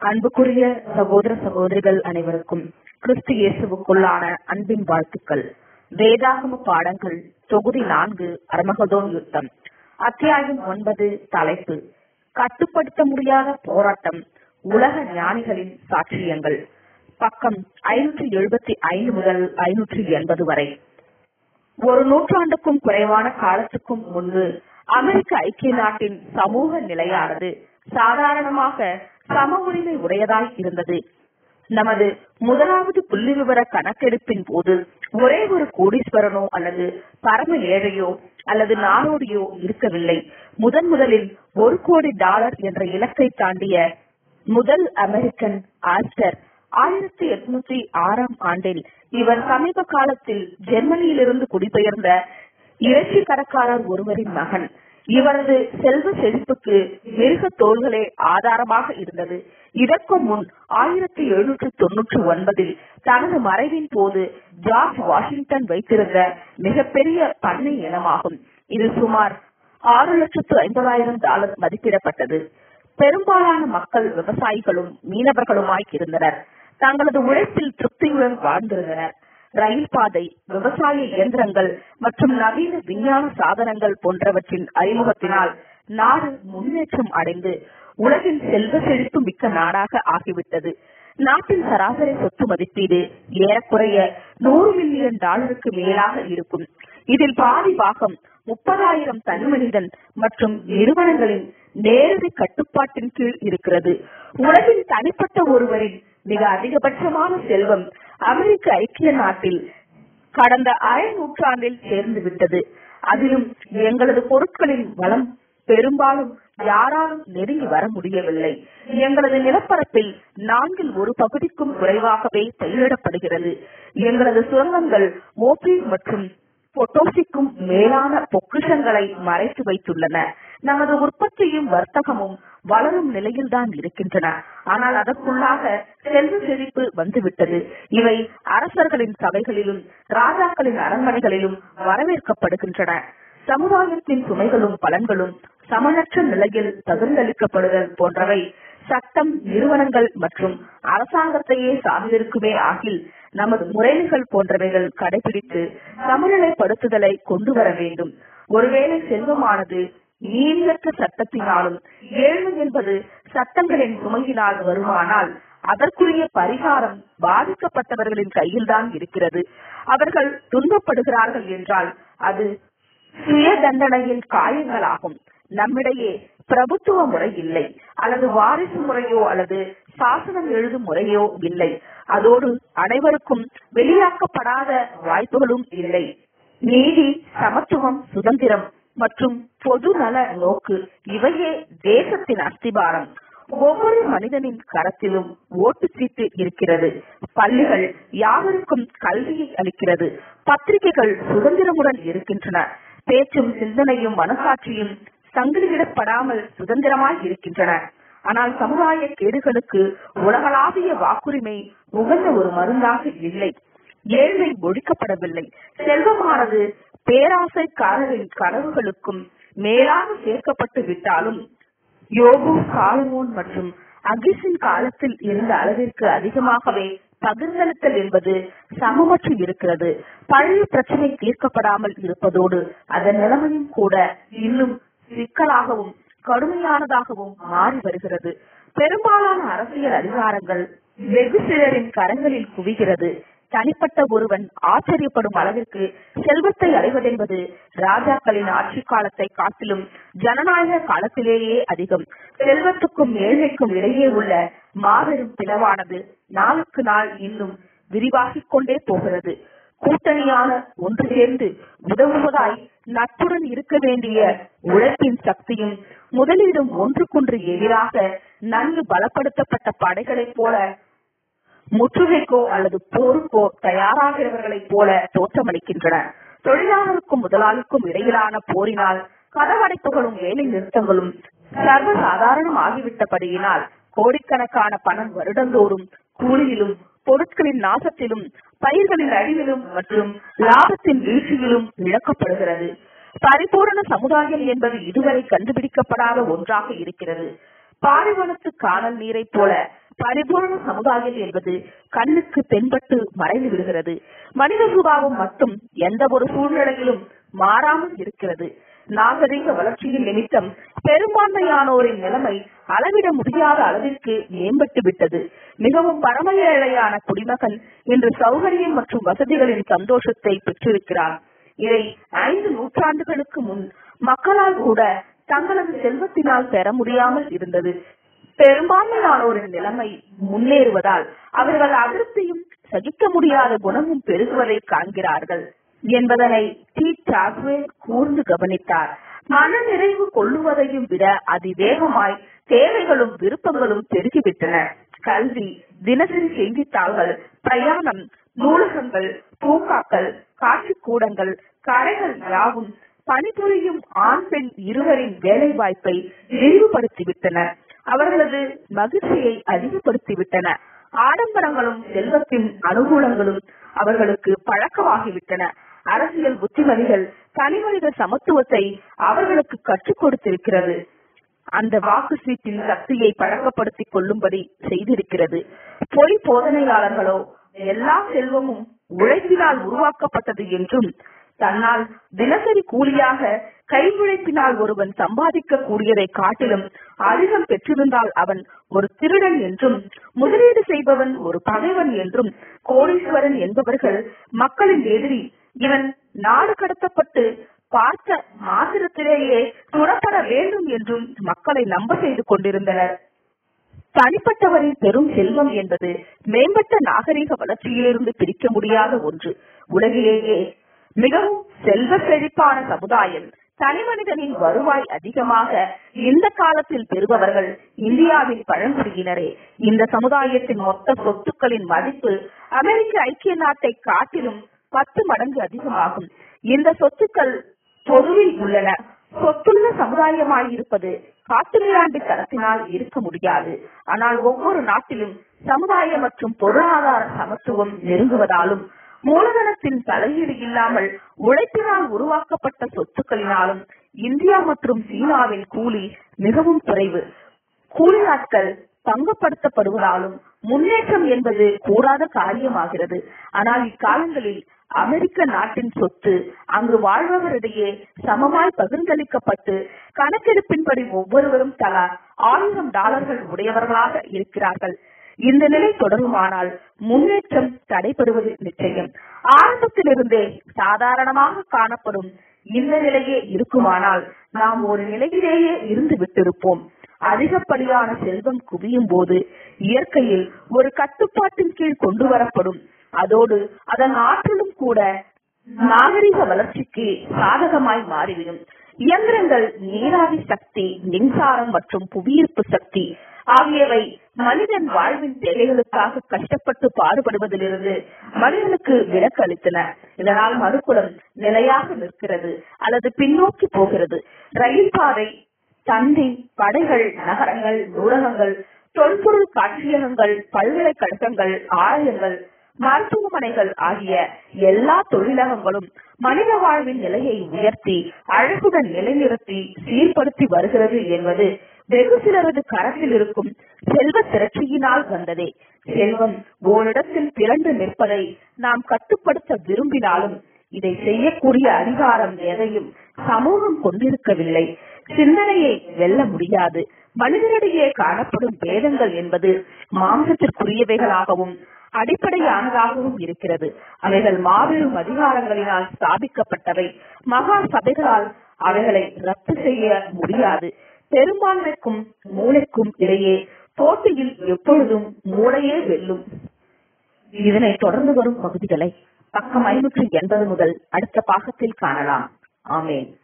அன்புக்குரிய சகோதர சகோதரிகள் அனைவருக்கும் கிறிஸ்து இயேசுவுக்குள்ளான அன்பின் வாழ்த்துக்கள். வேதாகம பாடங்கள் தொகுதி நான்கு அர்மகதோன் யுத்தம். அத்தியாயம் ஒன்பது தலைப்பு கட்டுப்படுத்த முடியாத போராட்டம் உலக ஞானிகளின் சாட்சியங்கள். பக்கம் ஐநூற்றி எழுபத்தி ஐந்து முதல் ஐநூற்றி எண்பது வரை. ஒரு நூற்றாண்டுக்கும் குறைவான காலத்துக்கும் முன்பு அமெரிக்க ஐக்கிய நாட்டின் சமூக நிலையானது சாதாரணமாக சம உரிமை உடையதாய் இருந்தது. நமது முதலாவது புள்ளி விவர கணக்கெடுப்பின் போது ஒரே ஒரு கோடீஸ்வரனோ அல்லது பரம ஏழையோ அல்லது நாடோடியோ இருக்கவில்லை. முதன் முதலில் ஒரு கோடி டாலர் என்ற இலக்கை தாண்டிய முதல் அமெரிக்கன் ஆஸ்டர் ஆயிரத்தி எட்நூத்தி ஆறாம் ஆண்டில் இவர் சமீப காலத்தில் ஜெர்மனியிலிருந்து குடிபெயர்ந்த இறைச்சி கடக்காரர் ஒருவரின் மகன். இவரது செல்வ செழிப்புக்கு மிருக தோள்களே ஆதாரமாக இருந்தது. இதற்கு முன் ஆயிரத்தி எழுநூற்று தொன்னூற்றி ஒன்பதில் தனது மறைவின் போது ஜார்ஜ் வாஷிங்டன் வைத்திருந்த மிகப்பெரிய பண்ணை இனமாகும். இது சுமார் ஆறு லட்சத்து ஐம்பதாயிரம் டாலர் மதிப்பிடப்பட்டது. பெரும்பாலான மக்கள் விவசாயிகளும் மீனவர்களுமாய் இருந்தனர். தங்களது உழைப்பில் திருப்தியுடன் வாழ்ந்திருந்தனர். ரயில் பாதை விவசாய இயந்திரங்கள் மற்றும் நவீன விஞ்ஞான சாதனங்கள் போன்றவற்றின் அறிமுகத்தினால் நாடு முன்னேற்றம் அடைந்து உலகின் செல்வ செழிப்பு மிக்க நாடாக ஆகிவிட்டது. நாட்டின் சராசரி சொத்து மதிப்பீடு ஏறக்குறைய நூறு மில்லியன் டாலருக்கு மேலாக இருக்கும். இதில் பாதி பாகம் முப்பதாயிரம் தனிமனிதன் மற்றும் நிறுவனங்களின் நேரடி கட்டுப்பாட்டின் கீழ் இருக்கிறது. உலகின் தனிப்பட்ட ஒருவரின் மிக அதிகபட்சமான செல்வம் அமெரிக்க ஐக்கிய நாட்டில் கடந்த அரை நூற்றாண்டில் சேர்ந்து விட்டது. அதிலும் எங்களது பொருட்களின் வளம் பெரும்பாலும் யாராலும் நெருங்கி வர முடியவில்லை. எங்களது நிலப்பரப்பில் நான்கில் ஒரு பகுதிக்கும் குறைவாகவே பயிரிடப்படுகிறது. எங்களது சுரங்கங்கள் மோபி மற்றும் பொட்டோசிக்கும் மேலான பொக்கிஷங்களை மறைத்து வைத்துள்ளன. நமது உற்பத்தியும் வர்த்தகமும் வளரும் நிலையில்தான் இருக்கின்றன. ஆனால் அதற்குள்ளாக செல்வ செழிப்பு வந்துவிட்டது. இவை அரசர்களின் சபைகளிலும் ராஜாக்களின் அரண்மனைகளிலும் வரவேற்கப்படுகின்றன. சமுதாயத்தின் சுமைகளும் பலன்களும் சமனற்ற நிலையில் தகுந்தளிக்கப்படுதல் போன்றவை சட்டம் நிறுவனங்கள் மற்றும் அரசாங்கத்தையே சார்ந்திருக்குமே ஆகில் நமது முறைமைகள் போன்றவைகள் கடைபிடித்து சமநிலைப்படுத்துதலை கொண்டு வர வேண்டும். ஒருவேளை செல்வமானது நீதியற்ற சட்டத்தினாலும் ஏழ்மை என்பது சட்டங்களின் சுமையினால் வருமானால் அதற்குரிய பரிகாரம் பாதிக்கப்பட்டவர்களின் கையில்தான் இருக்கிறது. அவர்கள் துன்பப்படுகிறார்கள் என்றால் அது சுய தண்டனையின் காயங்களாகும். நம்மிடையே பிரபுத்துவ முறை இல்லை அல்லது வாரிசு முறையோ அல்லது சாசனம் எழுதும் முறையோ இல்லை. அதோடு அனைவருக்கும் வெளியாக்கப்படாத வாய்ப்புகளும் இல்லை. நீதி சமத்துவம் சுதந்திரம் மற்றும் பொது நல நோக்கு இவையே தேசத்தின் அஸ்திபாரம். ஒவ்வொரு மனிதனின் கரத்திலும் ஓட்டு சீட்டு இருக்கிறது. பள்ளிகள் யாவருக்கும் கல்வியை அளிக்கிறது. பத்திரிகைகள் சுதந்திரமுடன் இருக்கின்றன. பேச்சும் சிந்தனையும் மனசாட்சியும் சங்கிலியிடப்படாமல் சுதந்திரமாய் இருக்கின்றன. ஆனால் சமுதாய கேடுகளுக்கு உலகளாவிய வாக்குரிமை உகந்த ஒரு மருந்தாக இல்லை. ஏழ்மை ஒழிக்கப்படவில்லை. செல்வமானது பேராசைக்காரரின் கனவுகளுக்கும் மேலாக சேர்க்கப்பட்டு விட்டாலும் யோகு காலமோன் மற்றும் அகிஷின் காலத்தில் இருந்த அளவிற்கு அதிகமாகவே பகிர்ந்தளித்தல் என்பது சமமற்று இருக்கிறது. பழைய பிரச்சனை தீர்க்கப்படாமல் இருப்பதோடு அதன் நிலைமையும் கூட இன்னும் சிக்கலாகவும் கடுமையானதாகவும் மாறி வருகிறது. பெரும்பாலான அரசியல் அதிகாரங்கள் வெகு சிலரின் கரங்களில் குவிகிறது. தனிப்பட்ட ஒருவன் ஆச்சரியப்படும் அளவிற்கு செல்வத்தை அடைவதென்பது ராஜாக்களின் ஆட்சி காலத்தை காட்டிலும் ஜனநாயக காலத்திலேயே அதிகம். செல்வத்துக்கும் ஏழ்மைக்கும் இடையே உள்ள மாபெரும் பிளவானது நாளுக்கு நாள் இன்னும் விரிவாகிக் கொண்டே போகிறது. கூட்டணியான ஒன்று சேர்ந்து உதவுவதாய் நட்புடன் இருக்க வேண்டிய உழைப்பின் சக்தியும் முதலீடும் ஒன்றுக்கொன்று எதிராக நன்கு பலப்படுத்தப்பட்ட படைகளைப் போல முற்றுகைக்கோ அல்லது போருக்கோ தயாராகிறவர்களைப் போல தோற்றமளிக்கின்றன. தொழிலாளருக்கும் முதலாளிக்கும் இடையிலான போரினால் கதவடைப்புகளும் வேலை நிறுத்தங்களும் சர்வசாதாரணம் ஆகிவிட்டபடியினால் கோடிக்கணக்கான பணம் வருடந்தோறும் கூலியிலும் பொருட்களின் நாசத்திலும் பயிர்களின் அழிவிலும் மற்றும் லாபத்தின் வீழ்ச்சியிலும் இழக்கப்படுகிறது பரிபூரண சமுதாயம் என்பது இதுவரை கண்டுபிடிக்கப்படாத ஒன்றாக இருக்கிறது. பாலைவனத்து காணல் நீரைப் போல பரிபூர்ண சமுதாயம் என்பது கண்ணுக்கு தென்பட்டு மறைந்து விடுகிறது. மனித சுபாவம் மட்டும் எந்த ஒரு சூழ்நிலையிலும் மாறாமல் இருக்கிறது. நாகரிக வளர்ச்சியின் நிமித்தம் பெரும்பான்மையானோரின் நிலைமை அளவிட முடியாத அளவிற்கு மேம்பட்டு விட்டது. மிகவும் பரம ஏழையான குடிமகன் இன்று சௌகரியம் மற்றும் வசதிகளின் சந்தோஷத்தை பெற்றிருக்கிறார். இதை ஐந்து நூற்றாண்டுகளுக்கு முன் மக்களால் கூட தங்களது செல்வத்தினால் பெற முடியாமல் இருந்தது. பெரும்பான்மையானோரின் நிலைமை முன்னேறுவதால் அவர்கள் அதிருப்தியும் சகிக்க முடியாத குணமும் பெருகுவதை காண்கிறார்கள் என்பதனை டி. டாக்வேல் கூர்ந்து கவனித்தார். மன நிறைவு கொள்ளுவதையும் விட அதிவேகமாய் தேவைகளும் விருப்பங்களும் பெருகிவிட்டன. கல்வி தினசரி செய்தித்தாள்கள் பிரயாணம் நூலகங்கள் பூங்காக்கள் காட்சிக்கூடங்கள் கடைகள் யாவும் பணிபுரியும் ஆண் பெண் இருவரின் வேலை வாய்ப்பை விரிவுபடுத்திவிட்டன. அவர்களது மகிழ்ச்சியை அதிகப்படுத்திவிட்டன. ஆடம்பரங்களும் செல்வத்தின் அனுகூலங்களும் அவர்களுக்கு பழக்கமாகிவிட்டன. அரசியல் புத்திமதிகள் தனிமனித சமத்துவத்தை அவர்களுக்கு கற்றுக் கொடுத்திருக்கிறது. அந்த வாக்கு சீட்டின் சக்தியை பழக்கப்படுத்திக் கொள்ளும்படி செய்திருக்கிறது. பொய் போதனையாளர்களோ எல்லா செல்வமும் உழைப்பினால் உருவாக்கப்பட்டது என்றும் தன்னால் தினசரி கூலியாக கைமுழைப்பினால் ஒருவன் சம்பாதிக்க கூடியதை காட்டிலும் அதிகம் பெற்றிருந்தால் அவன் ஒரு திருடன் என்றும் முதலீடு செய்பவன் ஒரு பகைவன் என்றும் கோடீஸ்வரன் என்பவர்கள் மக்களின் எதிரி. இவன் நாடு கடத்தப்பட்டு பார்த்த மாத்திரத்திலேயே துறப்பட வேண்டும் என்றும் மக்களை நம்ப செய்து கொண்டிருந்தனர். தனிப்பட்டவரின் பெரும் செல்வம் என்பது மேம்பட்ட நாகரிக வளர்ச்சியிலிருந்து பிரிக்க முடியாத ஒன்று. உலகிலேயே மிகவும் செல்வ செழிப்பான சமுதாயம் தனிமனிதனின் வருவாய் அதிகமாக இந்த காலத்தில் பெறுபவர்கள் இந்தியாவின் பழங்குடியினரே. இந்த சமுதாயத்தின் மொத்த சொத்துக்களின் மதிப்பு அமெரிக்க ஐக்கிய நாட்டை காட்டிலும் பத்து மடங்கு அதிகமாகும். இந்த சொத்துக்கள் பொதுவில் உள்ளன. சொத்துள்ள சமுதாயமாய் இருப்பது காட்டுமிராண்டி தரத்தினால் இருக்க முடியாது. ஆனால் ஒவ்வொரு நாட்டிலும் சமுதாய மற்றும் பொருளாதார சமத்துவம் நெருங்குவதாலும் மூலதனத்தின் தலையீடு இல்லாமல் உழைப்பினால் உருவாக்கப்பட்ட சொத்துக்களினாலும் இந்தியா மற்றும் சீனாவின் கூலி மிகவும் குறைவு. கூலி நாட்கள் பங்கப்படுத்தப்படுவதாலும் முன்னேற்றம் என்பது கூடாத காரியமாகிறது. ஆனால் இக்காலங்களில் அமெரிக்க நாட்டின் சொத்து அங்கு வாழ்பவரிடையே சமமாய் பகிர்ந்தளிக்கப்பட்டு கணக்கெடுப்பின்படி ஒவ்வொருவரும் தலா ஆயிரம் டாலர்கள் உடையவர்களாக இருக்கிறார்கள். இந்த நிலை தொடருமானால் முன்னேற்றம் தடைபடுவது நிச்சயம். ஆரம்பத்திலிருந்தே சாதாரணமாக காணப்படும் இந்த நிலையே இருக்குமானால் நாம் ஒரு நிலையிலேயே இருந்து விட்டிருப்போம். அதிகப்படியான செல்வம் குவியும் போது இயற்கையில் ஒரு கட்டுப்பாட்டின் கீழ் கொண்டு வரப்படும். அதோடு அதன் ஆற்றலும் கூட நாகரிக வளர்ச்சிக்கு சாதகமாய் மாறிவிடும். இயந்திரங்கள் நீராவி சக்தி மின்சாரம் மற்றும் புவியீர்ப்பு சக்தி ஆகியவை மனிதன் வாழ்வின் தேவைகளுக்காக கஷ்டப்பட்டு பாடுபடுவதிலிருந்து மனிதனுக்கு விலக்கு அளித்தன. இதனால் மறுகுலம் நிலையாக நிற்கிறது அல்லது பின்னோக்கி போகிறது. ரயில் பாதை தந்தி படைகள் நகரங்கள் நூலகங்கள் தொல்பொருள் காட்சியகங்கள் பல்கலைக்கழகங்கள் ஆலயங்கள் மருத்துவமனைகள் ஆகிய எல்லா தொழிலகங்களும் மனித வாழ்வின் நிலையை உயர்த்தி அழகுடன் நிலைநிறுத்தி சீர்படுத்தி வருகிறது என்பது வெகு சிலரது கரத்தில் இருக்கும் செல்வ திரட்சியினால் வந்ததே. செல்வம் ஓரிடத்தில் திரண்டு நிற்பதை நாம் கட்டுப்படுத்த விரும்பினாலும் இதை செய்யக்கூடிய அதிகாரம் எதையும் சமூகம் கொண்டிருக்கவில்லை. சிந்தனையை வெல்ல முடியாது. மனிதனிடையே காணப்படும் பேதங்கள் என்பது மாம்சத்திற்குரியவைகளாகவும் அடிப்படையானதாகவும் இருக்கிறது. அவைகள் மாபெரும் அதிகாரங்களினால் ஸ்தாபிக்கப்பட்டவை. மகா சபைகளால் அவைகளை ரத்து செய்ய முடியாது. பெரும்பான்மைக்கும் மூளைக்கும் இடையே போட்டியில் எப்பொழுதும் மூளையே வெல்லும். இதனை தொடர்ந்து வரும் பகுதிகளை பக்கம் ஐநூற்றி எண்பது முதல் அடுத்த பாகத்தில் காணலாம். ஆமேன்.